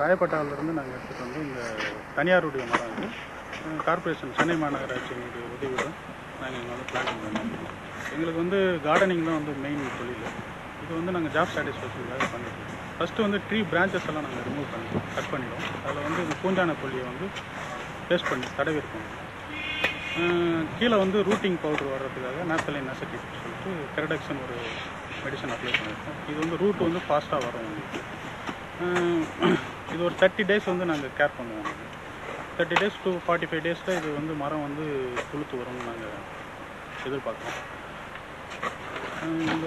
ராயப்பேட்டாவிலிருந்து நாங்கள் எடுத்துகிட்டு வந்து இந்த தனியாருடைய மரம் இது. கார்பரேஷன் சென்னை மாநகராட்சியினுடைய உதவியுடன் நாங்கள் இங்கே வந்து பிளான் பண்ணோம். எங்களுக்கு வந்து கார்டனிங் தான் வந்து மெயின் தொழில். இது வந்து நாங்கள் ஜாப் சாட்டிஸ்ஃபேக்ஷனுக்காக பண்ணிட்டோம் ஃபஸ்ட்டு வந்து ட்ரீ பிரான்ச்சஸ் எல்லாம் நாங்கள் ரிமூவ் பண்ணி கட் பண்ணிவிடும் அதில் வந்து இந்த பூஞ்சான புள்ளியை வந்து பேஸ்ட் பண்ணி தடவிருக்கோம். கீழே வந்து ரூட்டிங் பவுடர் வர்றதுக்காக நேப்தலின் நெசட்டி சொல்லிட்டு கெரடக்ஷன் ஒரு மெடிசன் அப்ளை பண்ணியிருக்கோம். இது வந்து ரூட் வந்து ஃபாஸ்ட்டாக வரும். இது ஒரு தேர்ட்டி டேஸ் வந்து நாங்கள் கேர் பண்ணுவோம். Thirty days to forty five டேஸில் இது வந்து மரம் வந்து துளுத்து வரும்னு நாங்கள் எதிர்பார்க்குறோம். இந்த